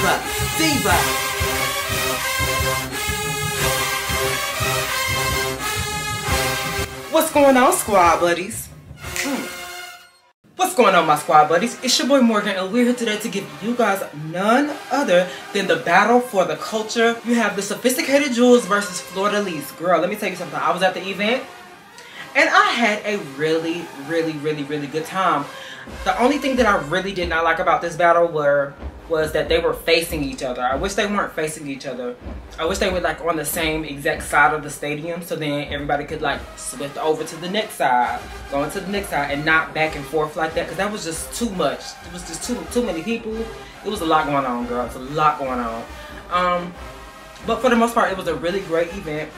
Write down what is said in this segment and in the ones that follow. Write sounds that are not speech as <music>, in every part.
Diva, Diva. What's going on, squad buddies? Mm. What's going on, my squad buddies? It's your boy Morgan, and we're here today to give you guys none other than the battle for the culture. You have the Sophisticated Jewels versus Fleur-de-Lis. Girl, let me tell you something. I was at the event, and I had a really, really, really, really good time. The only thing that I really did not like about this battle were was that they were facing each other. I wish they weren't facing each other. I wish they were like on the same exact side of the stadium so then everybody could like switch over to the next side, going to the next side and not back and forth like that because that was just too much. It was just too too many people. It was a lot going on, girl. It's a lot going on. Um, but for the most part, it was a really great event.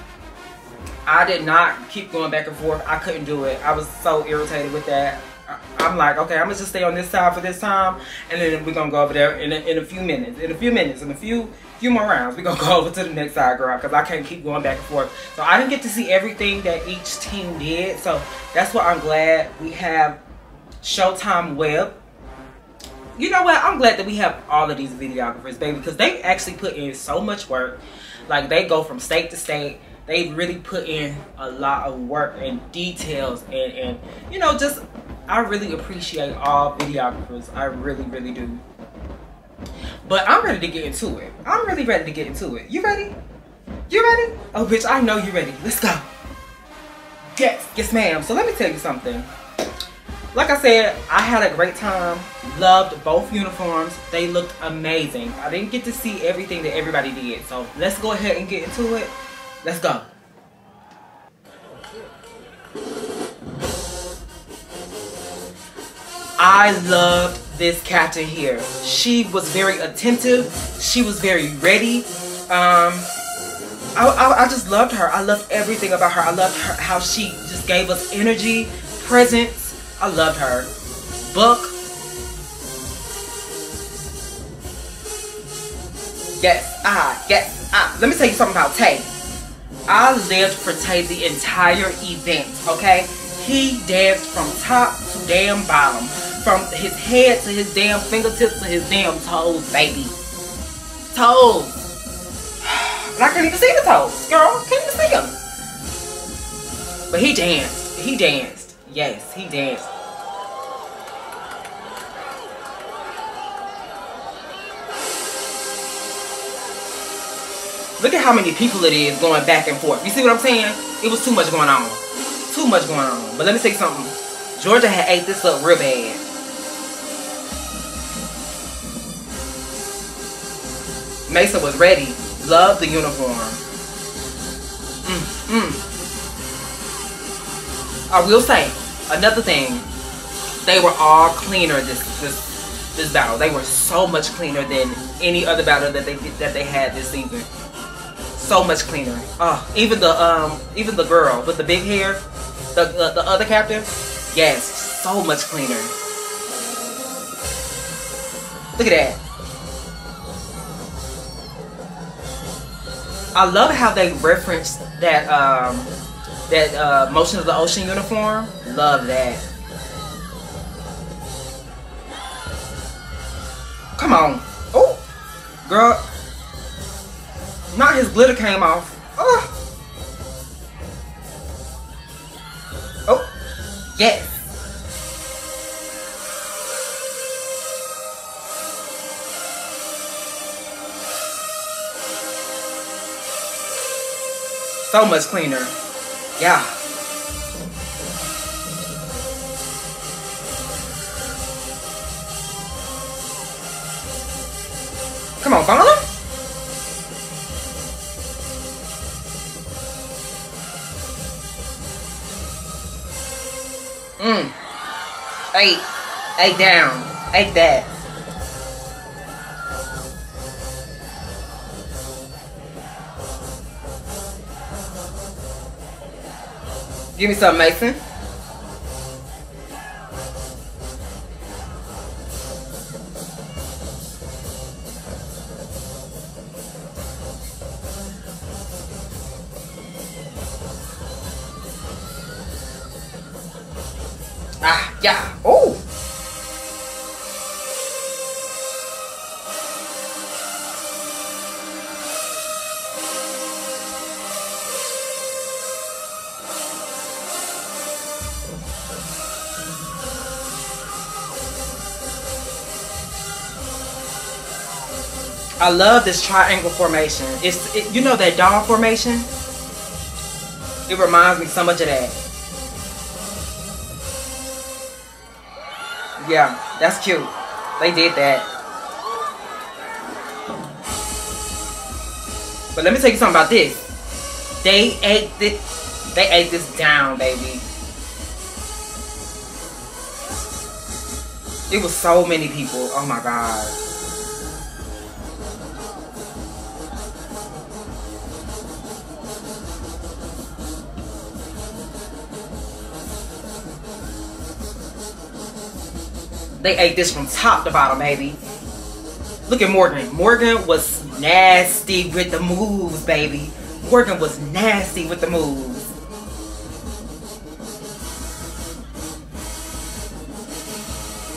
I did not keep going back and forth. I couldn't do it. I was so irritated with that. I'm like, okay, I'm gonna just stay on this side for this time, and then we're gonna go over there in a, in a few minutes. In a few minutes, in a few few more rounds, we're gonna go <laughs> over to the next side, girl, because I can't keep going back and forth. So I didn't get to see everything that each team did, so that's why I'm glad we have Showtime Web. You know what? I'm glad that we have all of these videographers, baby, because they actually put in so much work. Like they go from state to state they really put in a lot of work and details and, and you know just I really appreciate all videographers. I really, really do. But I'm ready to get into it. I'm really ready to get into it. You ready? You ready? Oh, bitch, I know you're ready. Let's go. Yes, yes, ma'am. So let me tell you something. Like I said, I had a great time. Loved both uniforms. They looked amazing. I didn't get to see everything that everybody did. So let's go ahead and get into it. Let's go. I loved this captain here. She was very attentive. She was very ready. Um, I, I, I, just loved her. I loved everything about her. I loved her how she just gave us energy, presence. I loved her. Buck. Yes, ah, yes, ah. Let me tell you something about Tay. I lived for Tay the entire event, okay? He danced from top to damn bottom from his head to his damn fingertips to his damn toes, baby. Toes. And I can't even see the toes, girl. Can't even see them. But he danced. He danced. Yes, he danced. Look at how many people it is going back and forth. You see what I'm saying? It was too much going on. Too much going on. But let me say something. Georgia had ate this up real bad. Mesa was ready. Loved the uniform. Mm, mm. I will say, another thing, they were all cleaner this this this battle. They were so much cleaner than any other battle that they that they had this season. So much cleaner. Oh, even the um even the girl with the big hair, the the, the other captain, yes, so much cleaner. Look at that. I love how they referenced that um, that uh, Motion of the Ocean uniform. Love that. Come on. Oh, girl. Not his glitter came off. Oh. Oh. Yes. So much cleaner. Yeah. Come on, Fauna. Mmm. Eight. Eight down. Eight that. Give me some, Mason. Ah, yeah. I love this triangle formation. It's it, you know that dog formation. It reminds me so much of that. Yeah, that's cute. They did that. But let me tell you something about this. They ate this. They ate this down, baby. It was so many people. Oh my god. They ate this from top to bottom, baby. Look at Morgan. Morgan was nasty with the moves, baby. Morgan was nasty with the moves.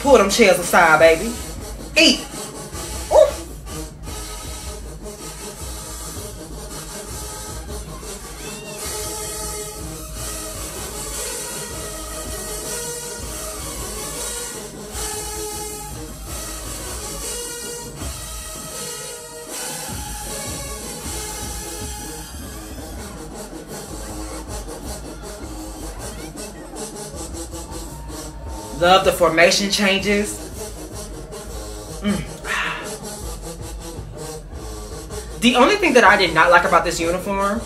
Pull them chairs aside, baby. Eat. The formation changes. Mm. The only thing that I did not like about this uniform,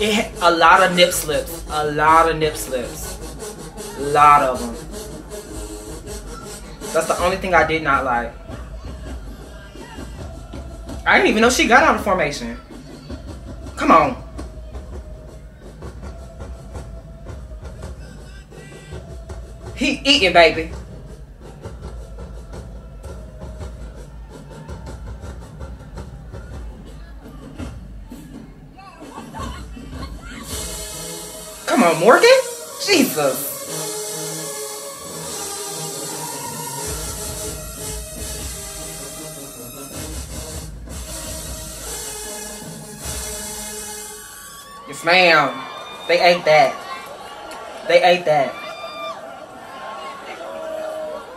it had a lot of nip slips. A lot of nip slips. A lot of them. That's the only thing I did not like. I didn't even know she got out of formation. Come on. He eating, baby. Morgan. Jesus. Yes, ma'am. They ate that. They ate that.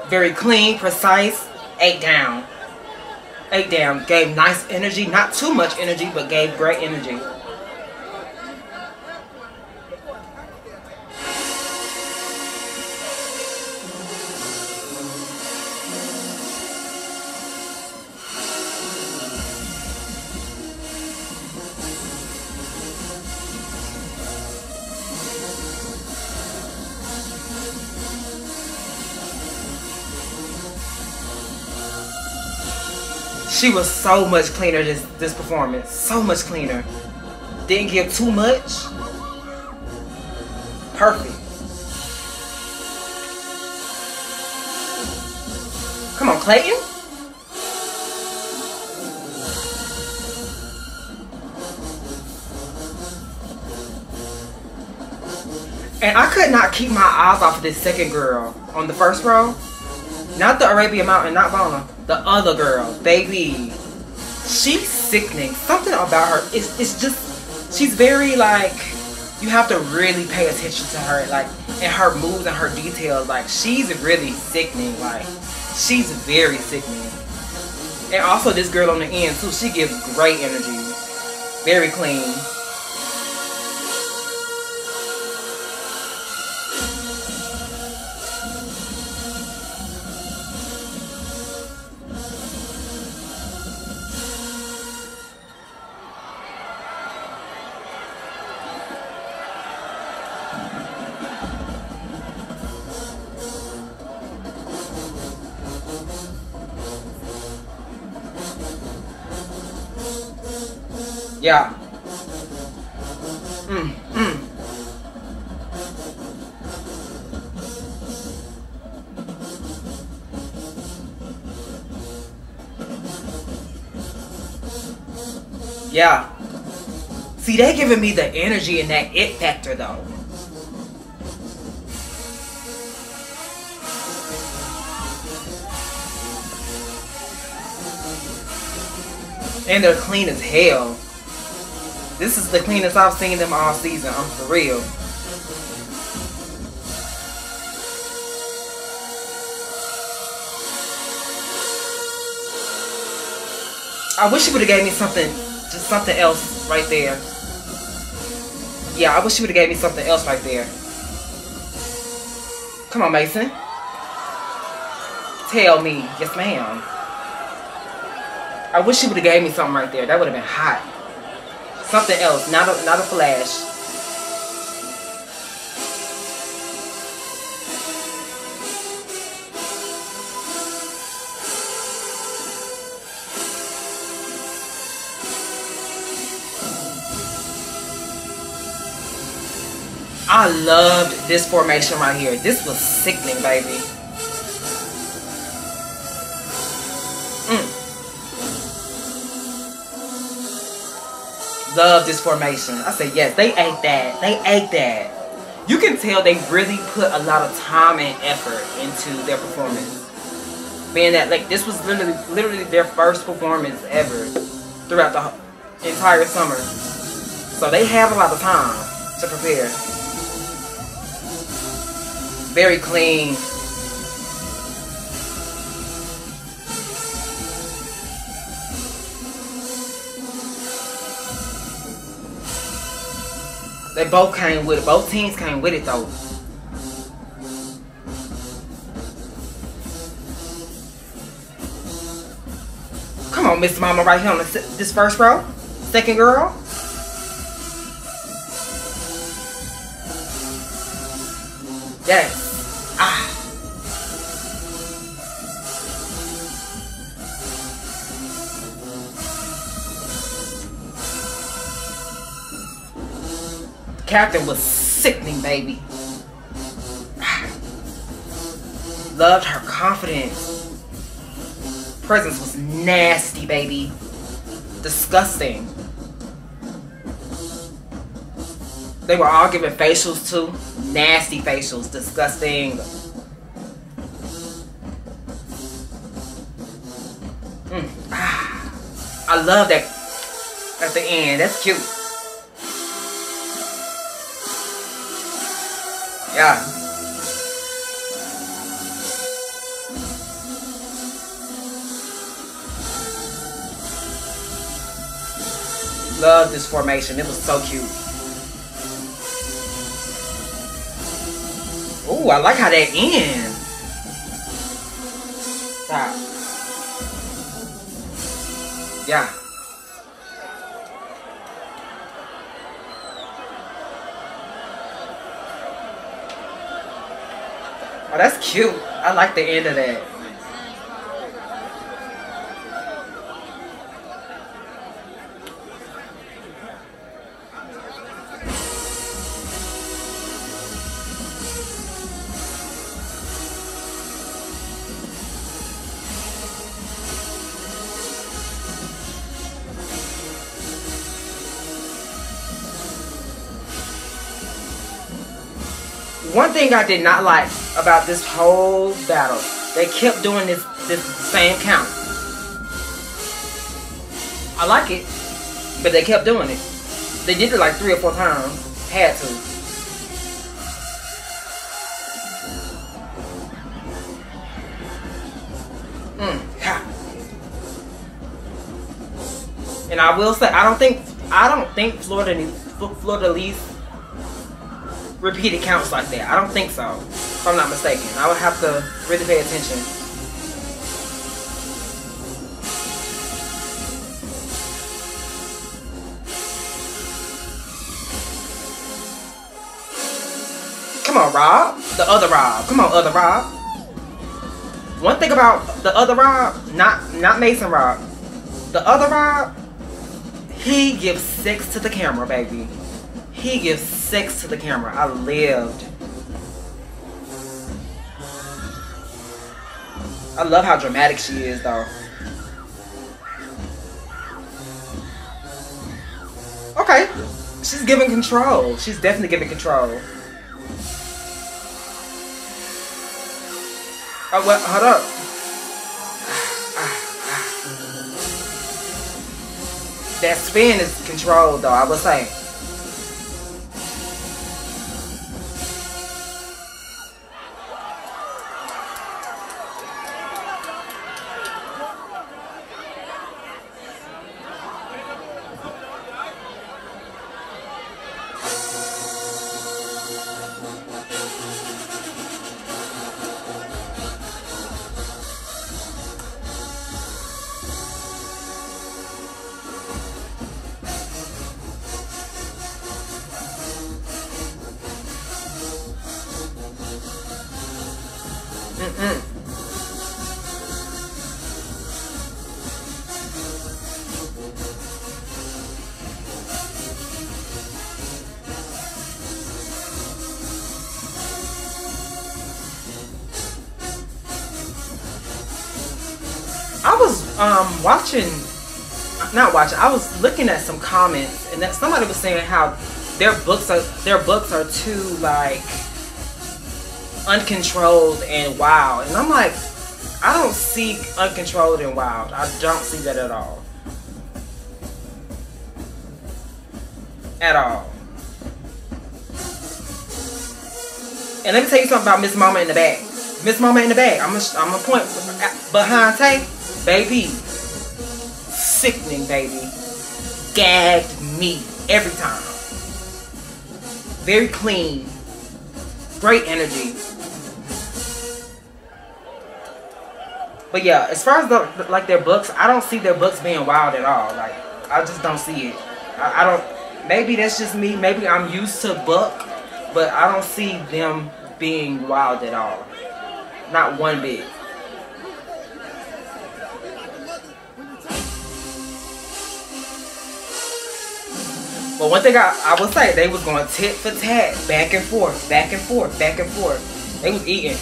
Very clean, precise, eight down. Eight down. Gave nice energy. Not too much energy, but gave great energy. She was so much cleaner this this performance. So much cleaner. Didn't give too much. Perfect. Come on, Clayton. And I could not keep my eyes off of this second girl on the first row. Not the Arabian Mountain, not Bona. The other girl, baby. She's sickening. Something about her is it's just she's very like you have to really pay attention to her, like and her moves and her details. Like she's really sickening. Like she's very sickening. And also this girl on the end too, she gives great energy. Very clean. See, they're giving me the energy and that it factor though. And they're clean as hell. This is the cleanest I've seen them all season. I'm for real. I wish you would have gave me something, just something else right there. Yeah, I wish you would have gave me something else right there. Come on, Mason. Tell me. Yes, ma'am. I wish you would have gave me something right there. That would have been hot. Something else, not a, not a flash. I loved this formation right here. This was sickening, baby. Mm. Love this formation. I said, yes, they ate that. They ate that. You can tell they really put a lot of time and effort into their performance. Being that, like, this was literally, literally their first performance ever throughout the entire summer. So they have a lot of time to prepare very clean. They both came with it. Both teams came with it though. Come on, Miss Mama, right here on this first row. Second girl. Yes. Captain was sickening, baby. Loved her confidence. Presence was nasty, baby. Disgusting. They were all giving facials too. Nasty facials. Disgusting. Mm. Ah. <sighs> I love that at the end. That's cute. Yeah. Love this formation. It was so cute. Ooh, I like how that ends. Stop. Yeah. Oh, that's cute. I like the end of that. One thing I did not like about this whole battle, they kept doing this this same count. I like it, but they kept doing it. They did it like three or four times. Had to. Mm, And I will say, I don't think, I don't think Florida, needs, Florida leaves repeated counts like that. I don't think so, if I'm not mistaken. I would have to really pay attention. Come on, Rob. The other Rob. Come on, other Rob. One thing about the other Rob, not not Mason Rob, the other Rob, he gives sex to the camera, baby. He gives sex to the camera. I lived. I love how dramatic she is though. Okay. She's giving control. She's definitely giving control. Oh, what? Hold up. <sighs> That spin is controlled though, I would say. Um, watching, not watching. I was looking at some comments, and that somebody was saying how their books are their books are too like uncontrolled and wild, and I'm like, I don't see uncontrolled and wild. I don't see that at all. At all. And let me tell you something about Miss Mama in the Bag. Miss Mama in the Bag. I'm a, I'm a point behind Tay. Baby, sickening, baby. Gagged me every time. Very clean. Great energy. But yeah, as far as the, like their books, I don't see their books being wild at all. Like, I just don't see it. I, I don't, maybe that's just me. Maybe I'm used to book, but I don't see them being wild at all. Not one bit. But one thing I, I will say, they was going tit for tat, back and forth, back and forth, back and forth. They was eating.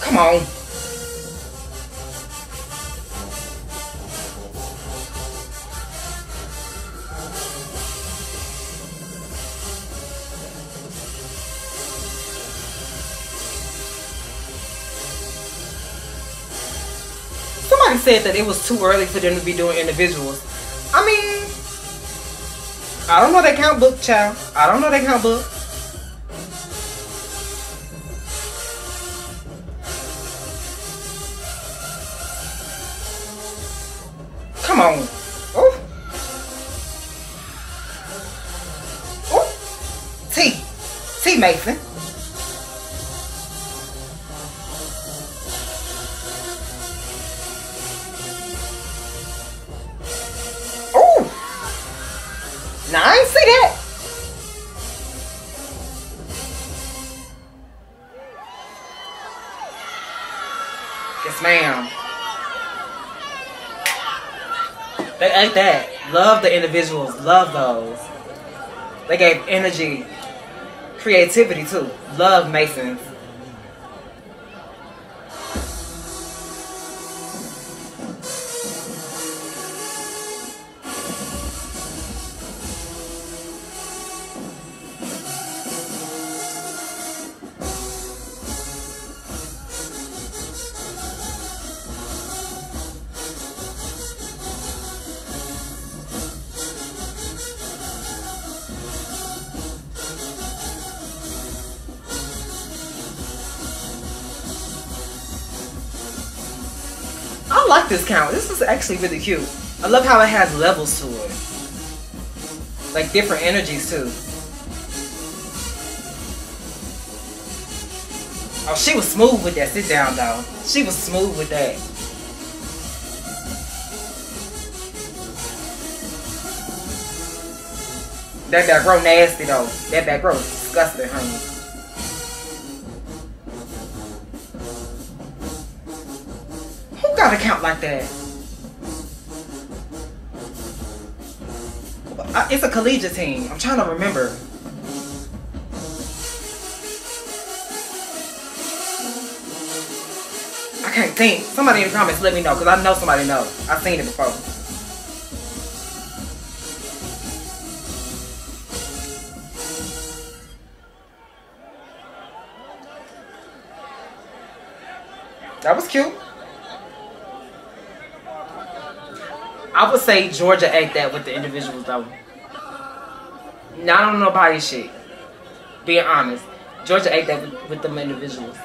Come on. Said that it was too early for them to be doing individuals. I mean, I don't know they count book, child. I don't know they count book. Ate that. Love the individuals. Love those. They gave energy, creativity too. Love Masons. Is actually really cute. I love how it has levels to it. Like different energies too. Oh, she was smooth with that sit down though. She was smooth with that. That back row nasty though. That back row is disgusting, honey. Who got a count like that? Uh, It's a collegiate team. I'm trying to remember. I can't think. Somebody in the comments let me know because I know somebody knows. I've seen it before. Would say Georgia ate that with the individuals though. Now, I don't know about shit. Being honest. Georgia ate that with, with them individuals.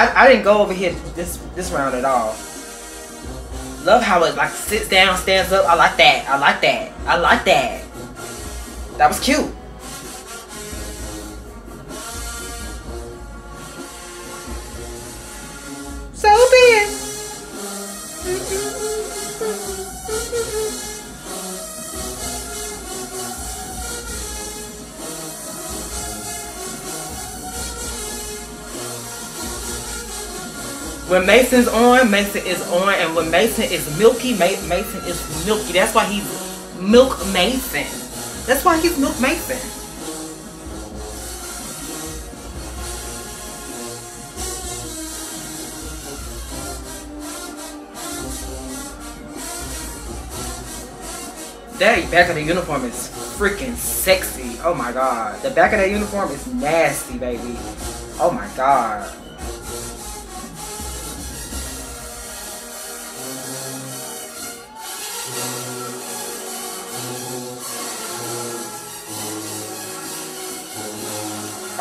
I, I didn't go over here this this round at all. Love how it like sits down, stands up. I like that. I like that. I like that. That was cute. When Mason's on, Mason is on, and when Mason is milky, Mason is milky. That's why he's Milk Mason. That's why he's Milk Mason. That back of the uniform is freaking sexy. Oh my god. The back of that uniform is nasty, baby. Oh my god.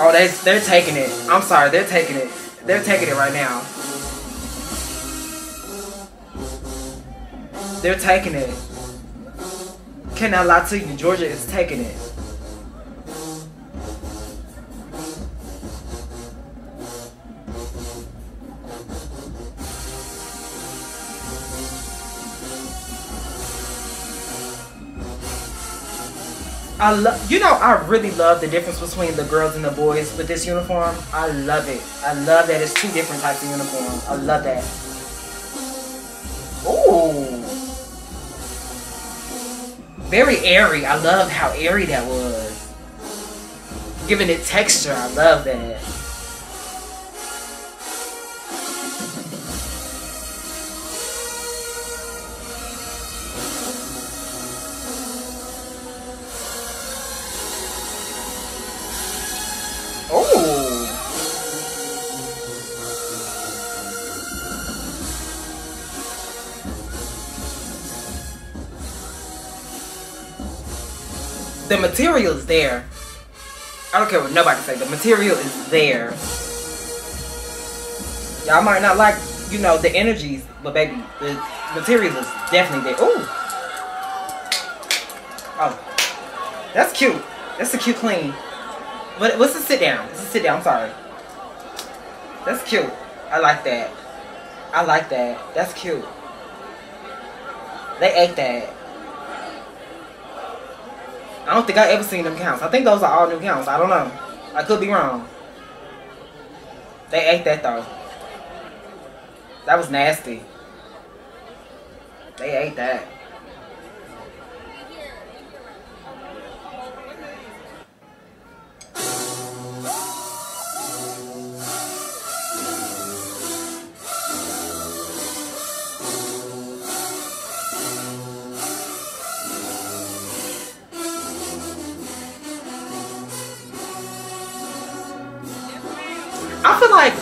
Oh, they they're taking it. I'm sorry, they're taking it. They're taking it right now. They're taking it. Cannot lie to you, Georgia is taking it. I love, you know, I really love the difference between the girls and the boys with this uniform. I love it. I love that it's two different types of uniforms. I love that. Ooh. Very airy. I love how airy that was. Giving it texture. I love that. Material is there. I don't care what nobody say. The material is there. Y'all might not like, you know, the energies, but baby, the material is definitely there. Ooh. Oh. That's cute. That's a cute clean. What's a sit down? It's a sit down. I'm sorry. That's cute. I like that. I like that. That's cute. They ate that. I don't think I ever seen them counts. I think those are all new counts. I don't know. I could be wrong. They ate that though. That was nasty. They ate that.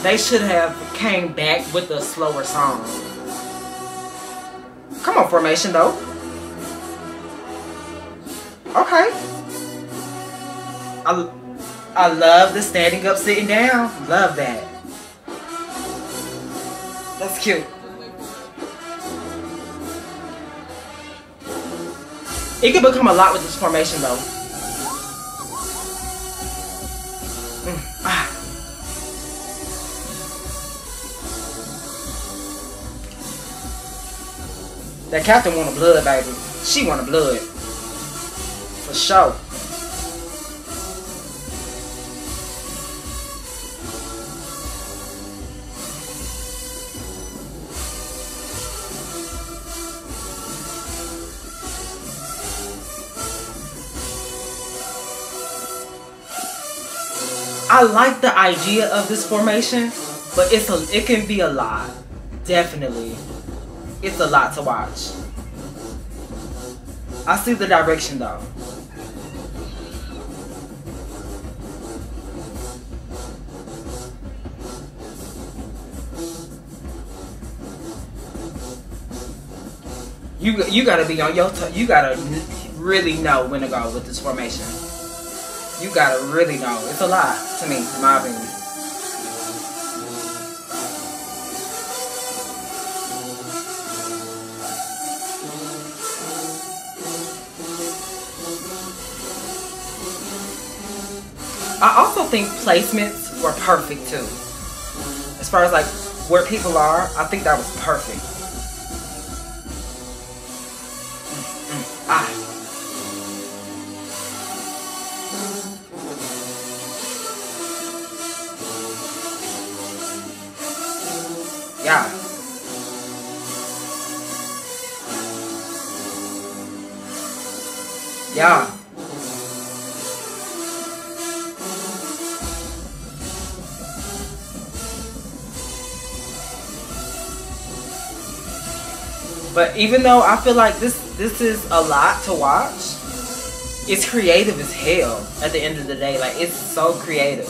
They should have came back with a slower song. Come on, Formation, though. Okay. I, I love the standing up, sitting down. Love that. That's cute. It could become a lot with this formation, though. That captain want a blood, baby. She want a blood. For sure. I like the idea of this formation, but it's a it can be a lot. Definitely it's a lot to watch. I see the direction though. You you gotta be on your you gotta really know when to go with this formation. You gotta really know. It's a lot to me, in my opinion. I also think placements were perfect too. As far as like where people are, I think that was perfect. But even though I feel like this this is a lot to watch, it's creative as hell at the end of the day. Like it's so creative.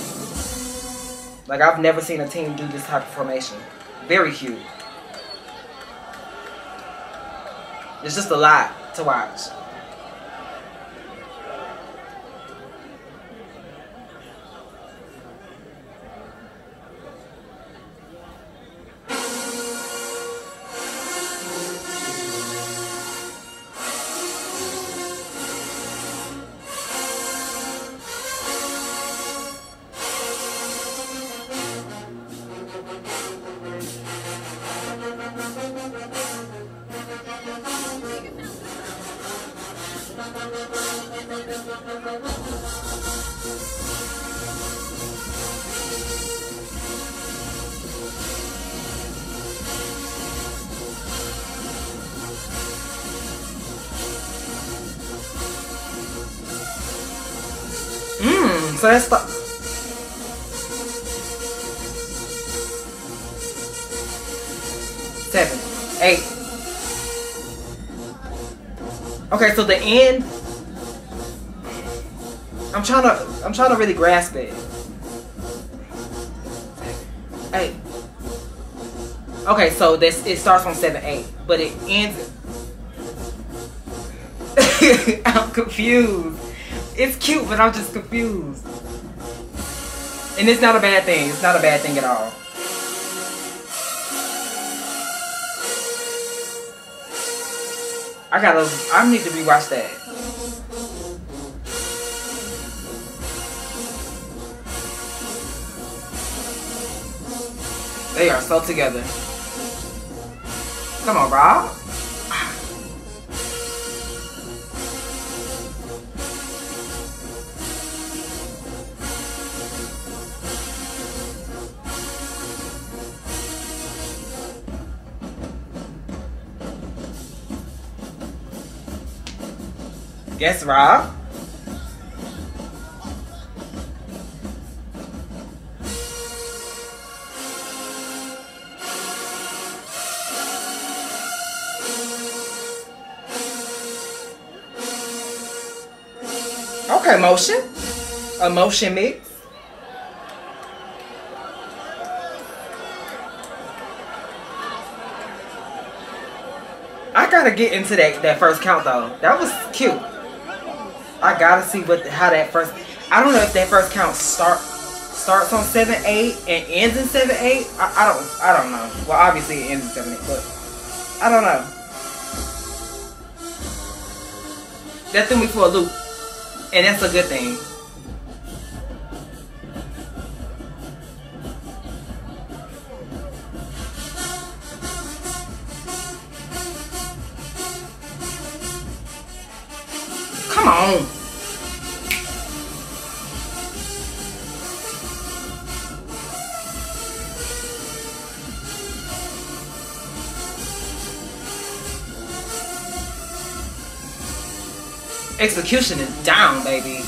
Like I've never seen a team do this type of formation. Very cute. It's just a lot to watch. The seven, eight. Okay, so the end. I'm trying to. I'm trying to really grasp it. Eight. Okay, so this it starts on seven, eight, but it ends. <laughs> I'm confused. It's cute, but I'm just confused. And it's not a bad thing. It's not a bad thing at all. I gotta, I need to rewatch that. They are so together. Come on, Rob. Guess Rob. Okay, motion. A motion mix. I gotta get into that that first count though. That was cute. I gotta see what how that first. I don't know if that first count start starts on seven eight and ends in seven eight. I, I don't I don't know. Well, obviously it ends in seven eight, but I don't know. That threw me for a loop, and that's a good thing. Execution is down, baby.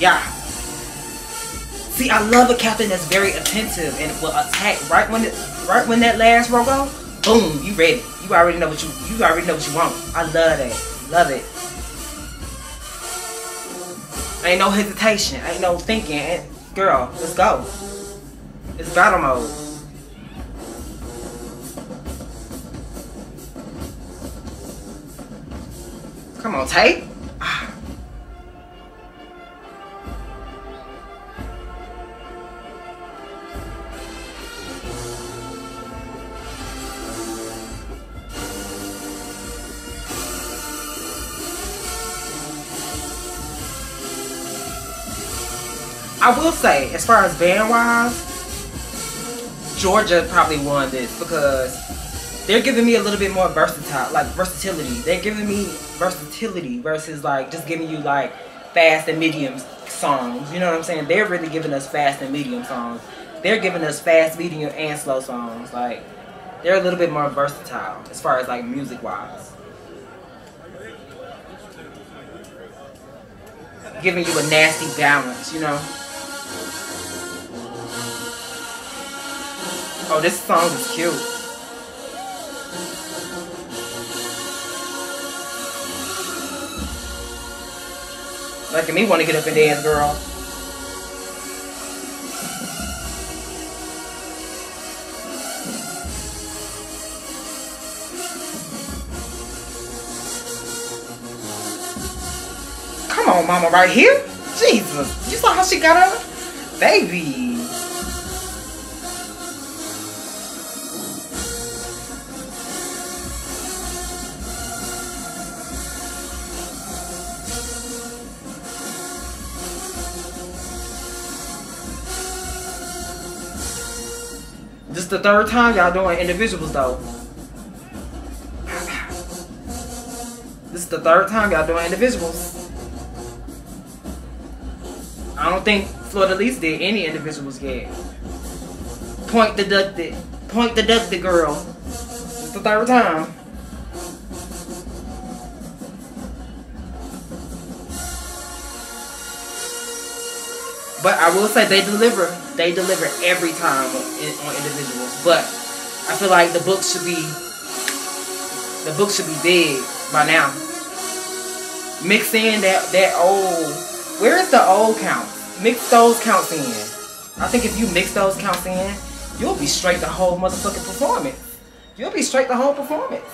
Yeah. See, I love a captain that's very attentive and will attack right when it, right when that last row go. Boom, you ready. You already know what you you already know what you want. I love that. Love it. Ain't no hesitation. Ain't no thinking. Girl, let's go. It's battle mode. Tay. I will say, as far as band wise, Georgia probably won this because they're giving me a little bit more versatile, like versatility. They're giving me versatility versus like just giving you like fast and medium songs. You know what I'm saying? They're really giving us fast and medium songs. They're giving us fast, medium, and slow songs. Like they're a little bit more versatile as far as like music wise. Giving you a nasty balance, you know. Oh, this song is cute. Making me want to get up and dance, girl. Come on, mama, right here? Jesus. You saw how she got up? Baby. The third time y'all doing individuals though. This is the third time y'all doing individuals. I don't think Fleur De Lis did any individuals yet. Point deducted. Point deducted girl. It's the third time. But I will say they deliver. They deliver every time in, on individuals. But I feel like the book should be the book should be big by now. Mix in that that old. Where is the old count? Mix those counts in. I think if you mix those counts in, you'll be straight the whole motherfucking performance. You'll be straight the whole performance,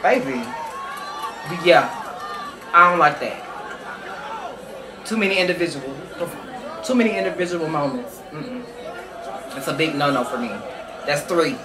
baby. But yeah, I don't like that. Too many individual, too many individual moments. Mm -mm. It's a big no-no for me. That's three.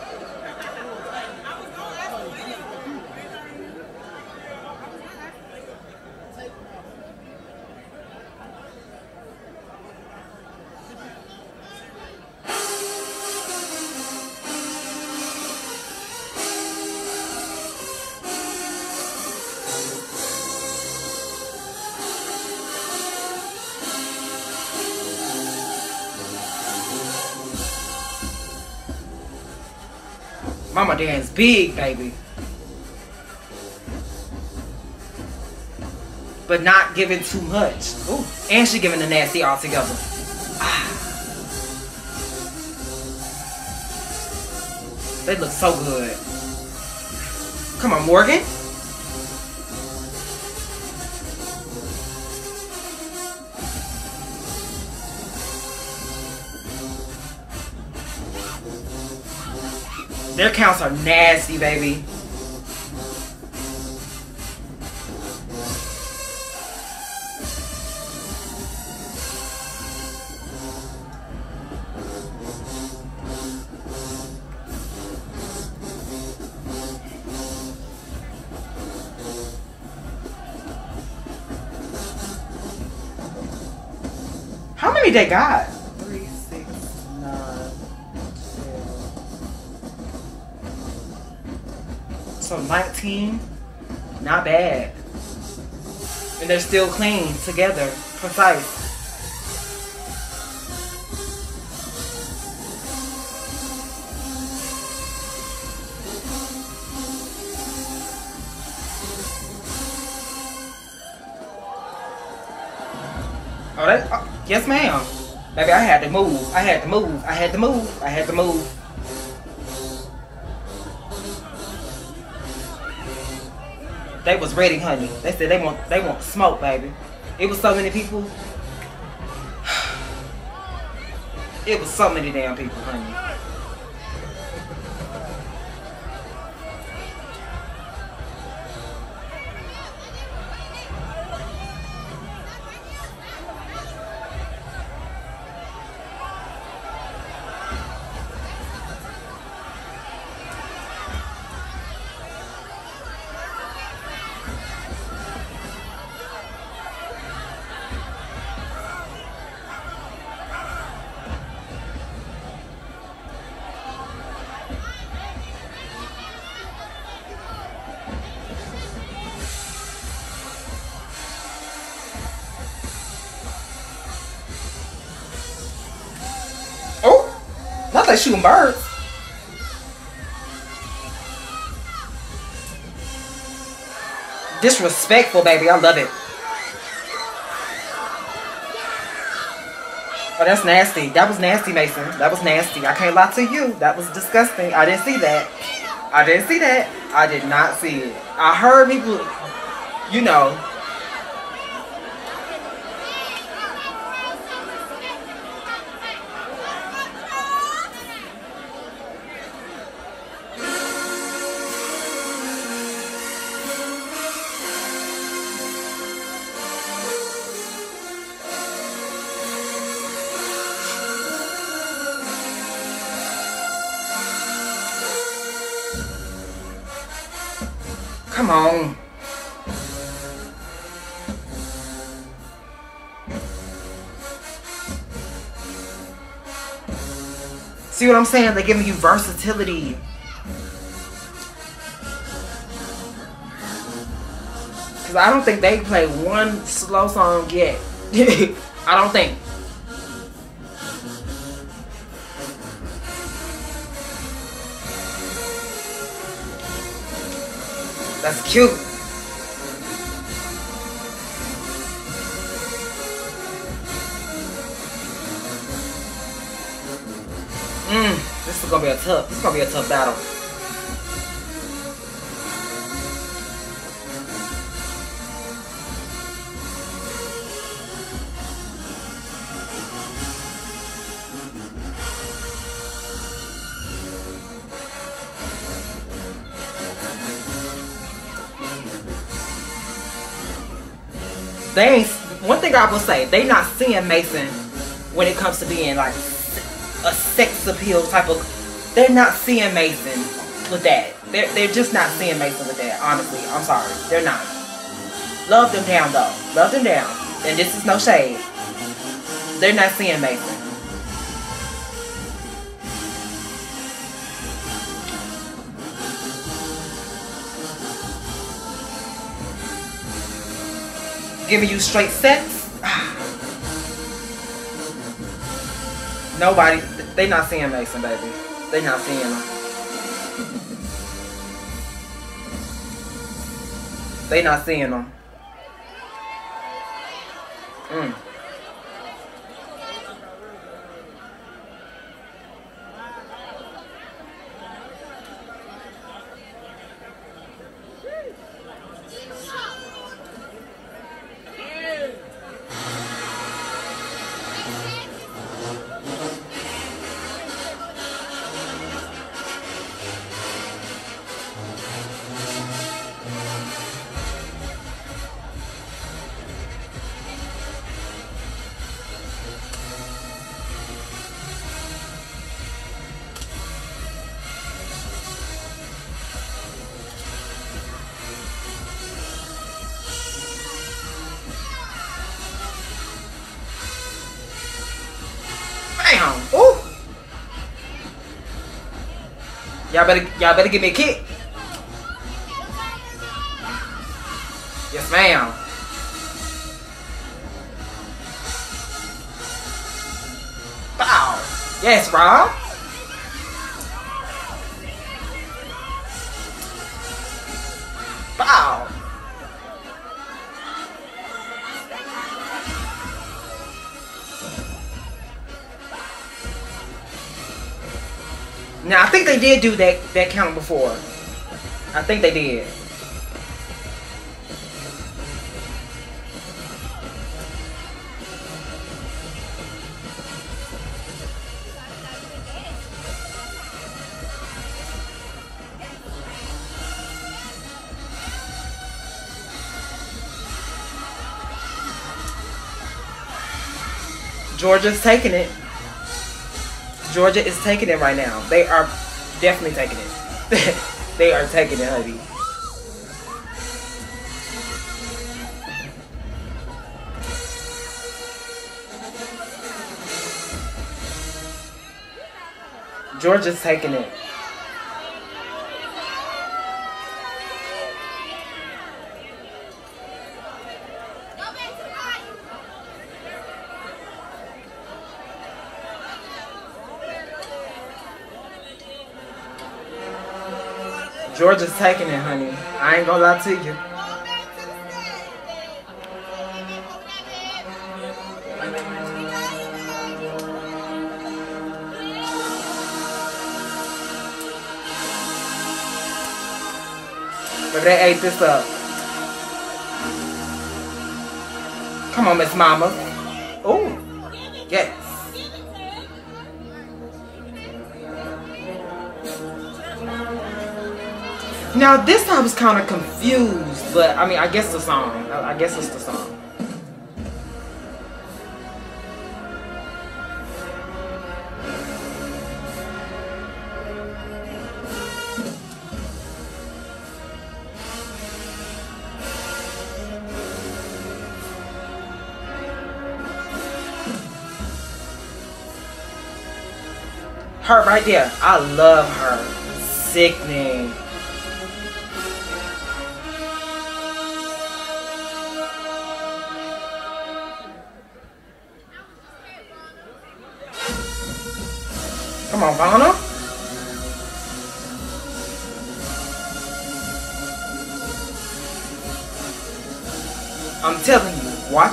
Dance big, baby. But not giving too much. Ooh, and she giving the nasty all together. Ah. They look so good. Come on, Morgan. Their counts are nasty, baby. How many they got? So 19, not bad. And they're still clean together, precise. Oh, that, oh, yes, ma'am. Baby, I had to move. I had to move. I had to move. I had to move. They was ready, honey. They said they want they want smoke, baby. It was so many people. <sighs> It was so many damn people, honey. Say shooting birds. Disrespectful, baby. I love it. Oh, that's nasty. That was nasty, Mason. That was nasty. I can't lie to you. That was disgusting. I didn't see that. I didn't see that. I did not see it. I heard people, you know, I'm saying? They're giving you versatility. Because I don't think they play one slow song yet. <laughs> I don't think. That's cute. Gonna be a tough, this is gonna be a tough battle. they ain't one thing I will say, they not seeing Mason when it comes to being like a sex appeal type of they're not seeing Mason with that. They're they're just not seeing Mason with that, honestly. I'm sorry. They're not. Love them down though. Love them down. And this is no shade. They're not seeing Mason. giving you straight sex. <sighs> Nobody, they not seeing Mason, baby. They not seeing him. They not seeing him. Y'all better y'all better give me a kick. Yes, ma'am. Bow. Yes, Rob. They did do that that count before. I think they did. Georgia's taking it. Georgia is taking it right now. They are definitely taking it. <laughs> they are taking it, honey. Georgia's taking it. Georgia's taking it, honey. I ain't gonna lie to you. Maybe they ate this up. Come on, Miss Mama. Oh, Now this I was kind of confused, but I mean, I guess the song. I guess it's the song. Her right there. I love her. Sickening.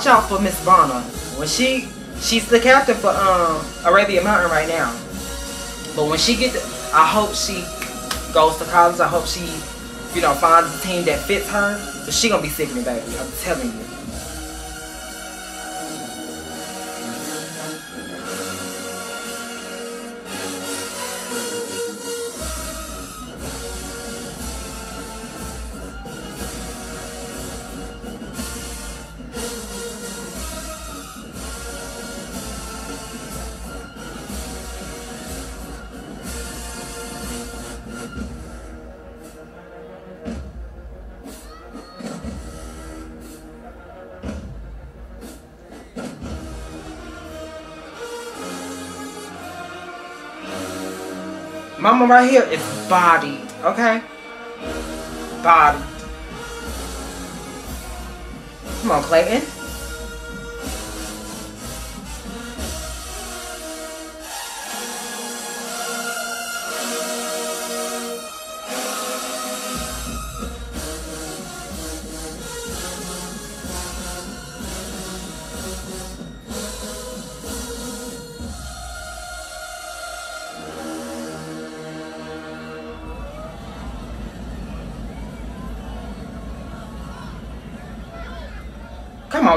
Out for Miss Vanna. When she, she's the captain for um Arabia Mountain right now. But when she gets, I hope she goes to college. I hope she, you know, finds a team that fits her. But she gonna be sickening, baby. I'm telling you. Mama right here is body, okay? Body. Come on, Clayton.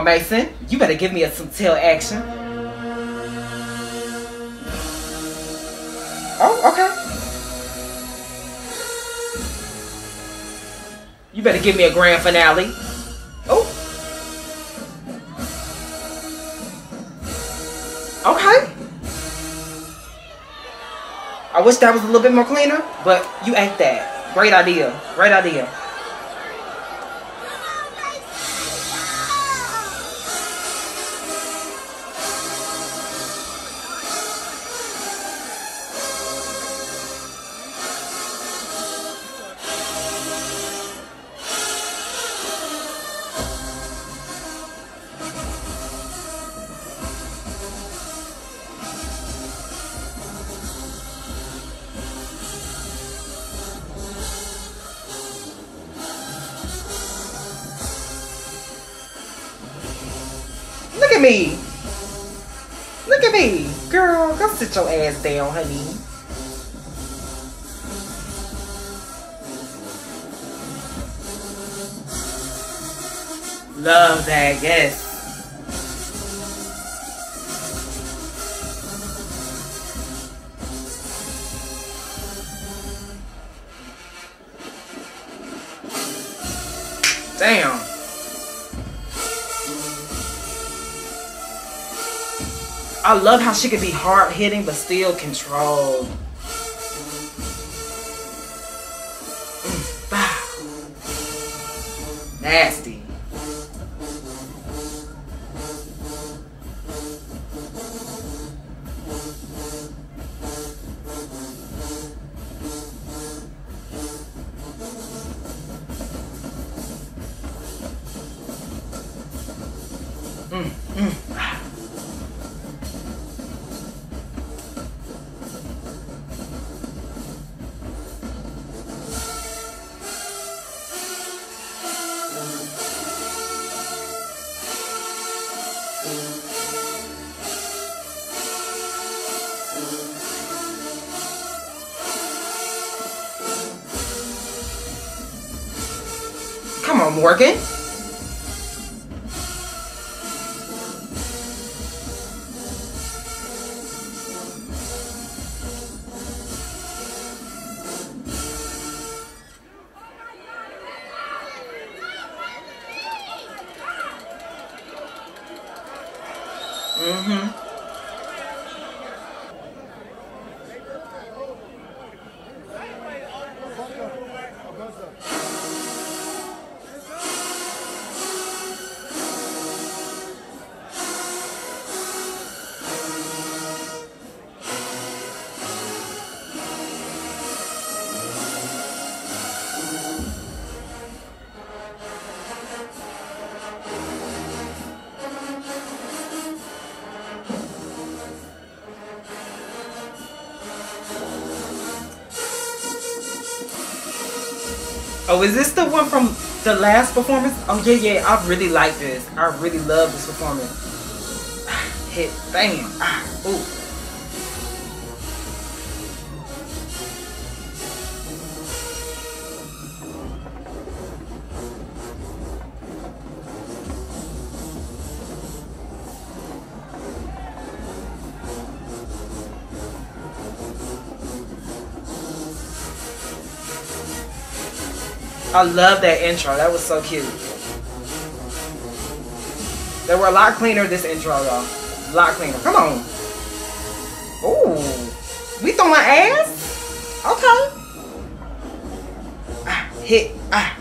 On, Mason. You better give me a, some tail action. Oh, okay. You better give me a grand finale. Oh. Okay. I wish that was a little bit more cleaner, but you ate that. Great idea. Great idea. Down, honey. Love that, yes. Damn. I love how she could be hard hitting but still controlled. Mm. Nasty. Oh, is this the one from the last performance? Oh, yeah, yeah. I really like this. I really love this performance. <sighs> Hit. Bam. Ah, <sighs> ooh. I love that intro. That was so cute. They were a lot cleaner this intro, y'all. A lot cleaner. Come on. Ooh. We throwing my ass? Okay. Ah, hit. Ah,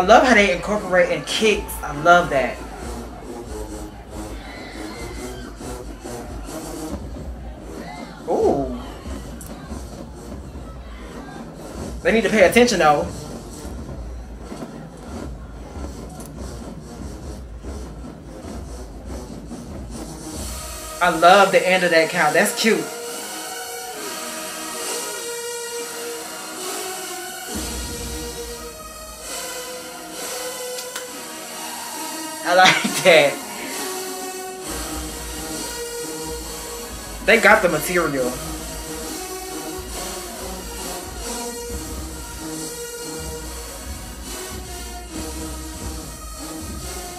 I love how they incorporate in kicks. I love that. Ooh. They need to pay attention though. I love the end of that count. That's cute. That. They got the material. <sighs>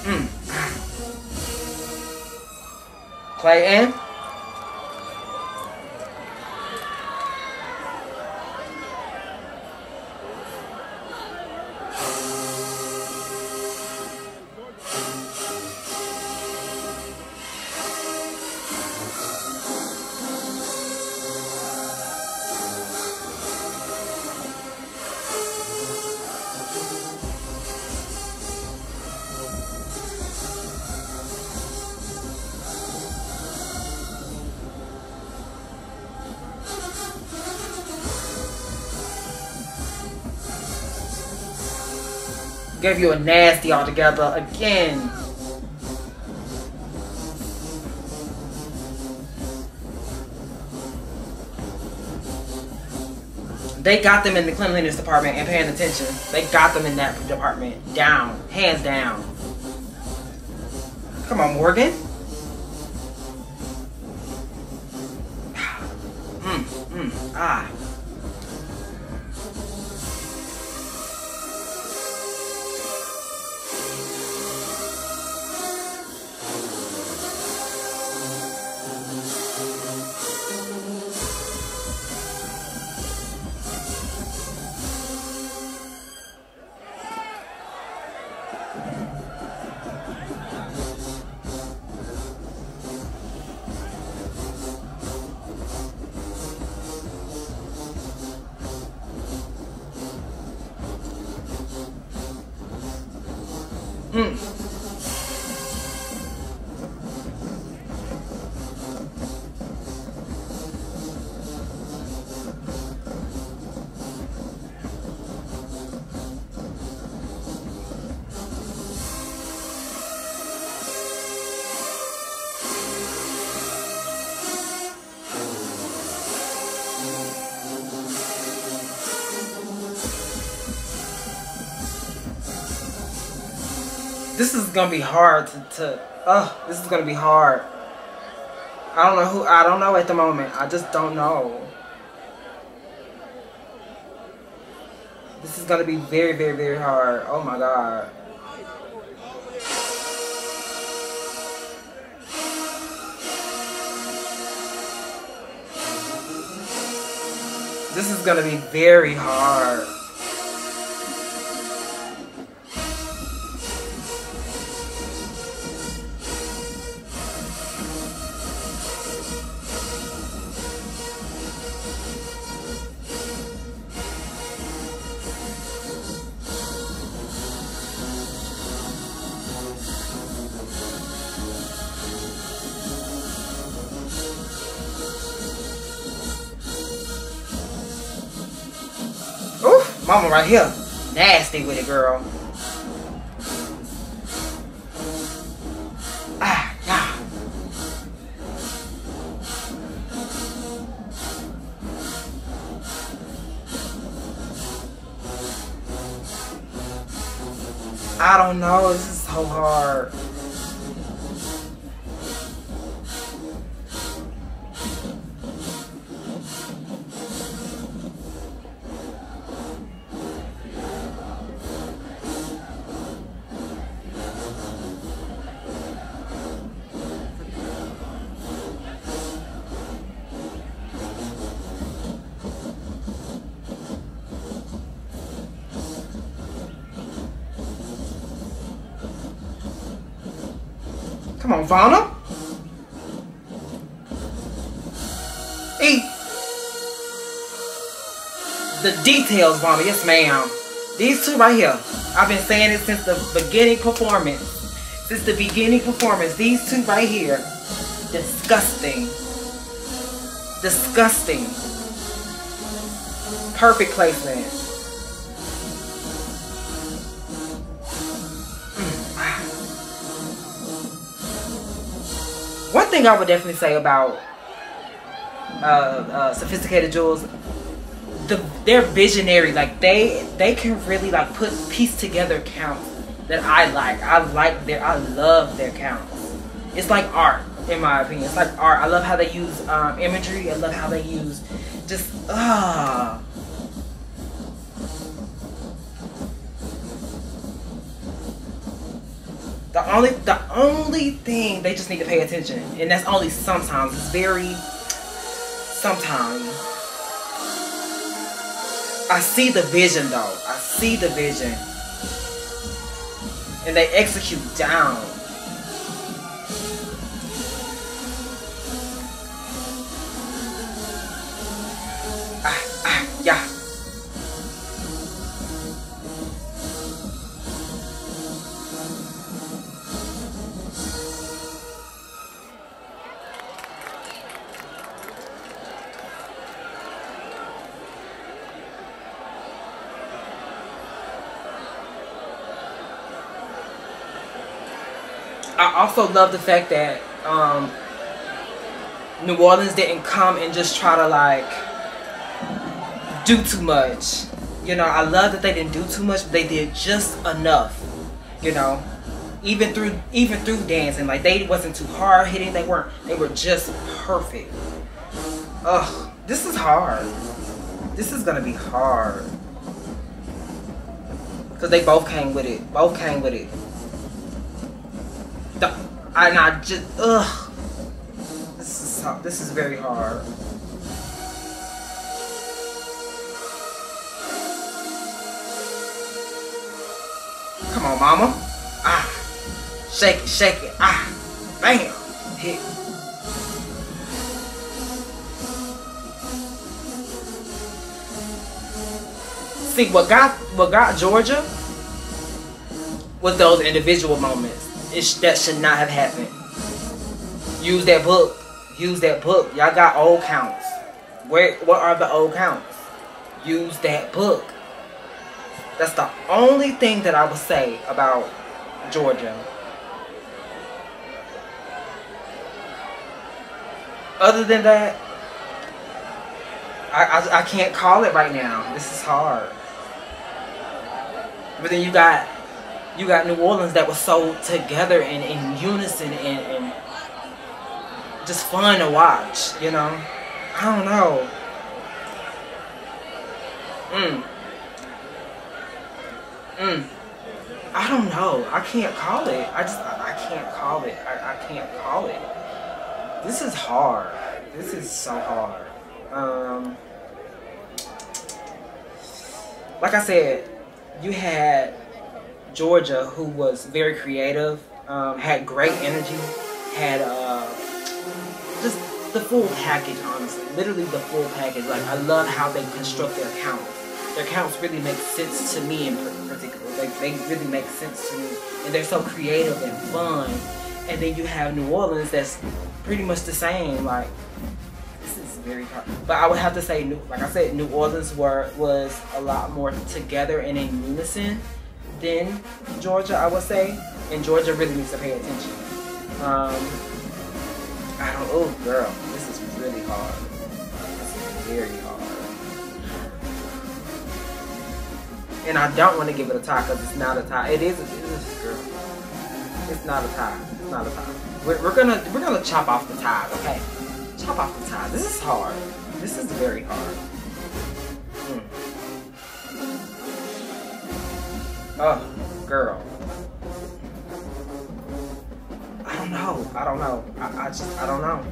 Mm. Gave you a nasty altogether again. They got them in the cleanliness department and paying attention. They got them in that department. Down. Hands down. Come on, Morgan. This is gonna be hard to, to oh this is gonna be hard. I don't know who I don't know at the moment. I just don't know. This is gonna be very very very hard. Oh my god. This is gonna be very hard Mama right here. Nasty with it, girl. Ah, nah. I don't know. This is so hard. Yes, ma'am. These two right here. I've been saying it since the beginning performance. Since the beginning performance. These two right here. Disgusting. Disgusting. Perfect placement. <sighs> One thing I would definitely say about uh, uh, sophisticated jewels, they're visionary. Like they they can really like put piece together counts that I like. I like their I love their counts. It's like art in my opinion. It's like art. I love how they use um, imagery. I love how they use just ah. Uh, The only the only thing they just need to pay attention, and that's only sometimes. It's very sometimes. I see the vision though. I see the vision. And they execute down. Also love the fact that um, New Orleans didn't come and just try to like do too much. You know, I love that they didn't do too much, but they did just enough. You know, even through even through dancing, like they wasn't too hard hitting. They weren't. They were just perfect. Ugh, this is hard. This is gonna be hard. Cause they both came with it. Both came with it and I just ugh. This is this is very hard. Come on, mama. Ah, shake it, shake it. Ah, bam, hit. See what got what got Georgia was those individual moments. It sh- that should not have happened. Use that book. Use that book. Y'all got old counts. Where? What are the old counts? Use that book. That's the only thing that I would say about Georgia. Other than that, I, I, I can't call it right now. This is hard. But then you got you got New Orleans that was so together and in unison and, and just fun to watch, you know? I don't know. Mm. Mm. I don't know. I can't call it. I just, I, can't call it. I, I can't call it. This is hard. This is so hard. Um, like I said, you had Georgia, who was very creative, um, had great energy, had uh, just the full package, honestly. Literally the full package. Like, I love how they construct their counts. Their counts really make sense to me in particular. Like, they really make sense to me. And they're so creative and fun. And then you have New Orleans that's pretty much the same. Like, this is very hard. But I would have to say, like I said, New Orleans were was a lot more together and in unison than Georgia, I would say. And Georgia really needs to pay attention. Um, I don't, oh girl, this is really hard. This is very hard. And I don't want to give it a tie because it's not a tie. It is, it is, girl. It's not a tie. It's not a tie. We're, we're gonna, we're gonna chop off the tie, okay? Chop off the tie. This is hard. This is very hard. Mm. Oh, girl. I don't know. I don't know. I, I just, I don't know.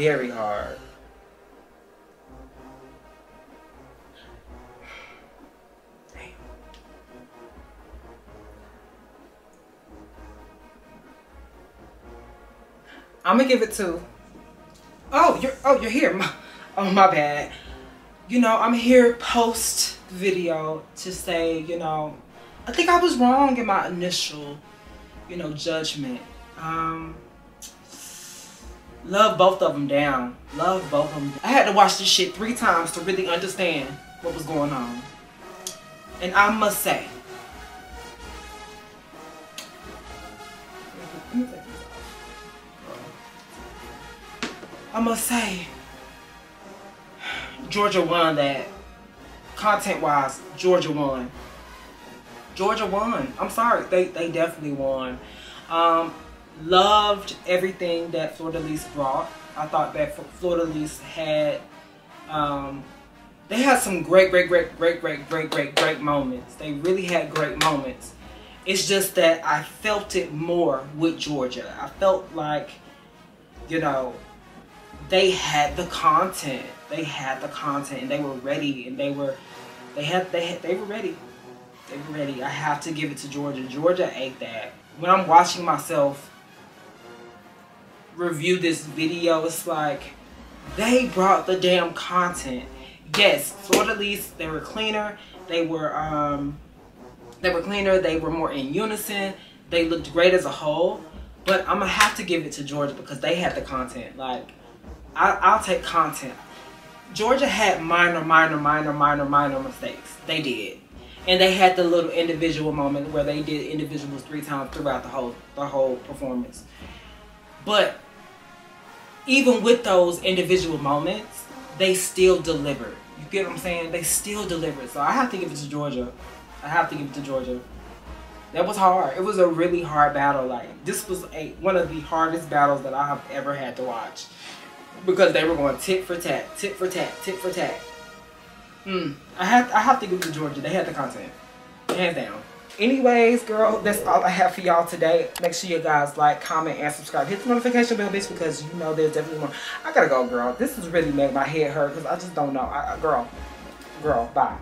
Very hard. Damn. I'm gonna give it to. Oh, you're oh you're here. Oh my bad. You know I'm here post video to say you know I think I was wrong in my initial you know judgment. Um, Love both of them down. Love both of them. I had to watch this shit three times to really understand what was going on. And I must say, I must say, Georgia won that. Content-wise, Georgia won. Georgia won. I'm sorry, they they definitely won. Um, loved everything that de Lis brought. I thought that de Lis had, um, they had some great, great, great, great, great, great, great, great moments. They really had great moments. It's just that I felt it more with Georgia. I felt like, you know, they had the content. They had the content and they were ready and they were, they had, they had, they were ready. They were ready. I have to give it to Georgia. Georgia ate that. When I'm watching myself review this video, it's like they brought the damn content. Yes, Fleur De Lis, they were cleaner. They were um they were cleaner, they were more in unison, they looked great as a whole. But I'm gonna have to give it to Georgia because they had the content. Like, I, I'll take content. Georgia had minor, minor, minor, minor, minor mistakes. They did, and they had the little individual moment where they did individuals three times throughout the whole the whole performance. But even with those individual moments, they still delivered. You get what I'm saying? They still delivered. So I have to give it to Georgia. I have to give it to Georgia. That was hard. It was a really hard battle. Like this was a one of the hardest battles that I have ever had to watch. Because they were going tit for tat, tit for tat, tit for tat. Hmm. I have I have to give it to Georgia. They had the content. Hands down. Anyways, girl, that's all I have for y'all today. Make sure you guys like, comment, and subscribe. Hit the notification bell, bitch, because you know there's definitely more. I gotta go, girl. This has really made my head hurt because I just don't know. I, girl, girl, bye.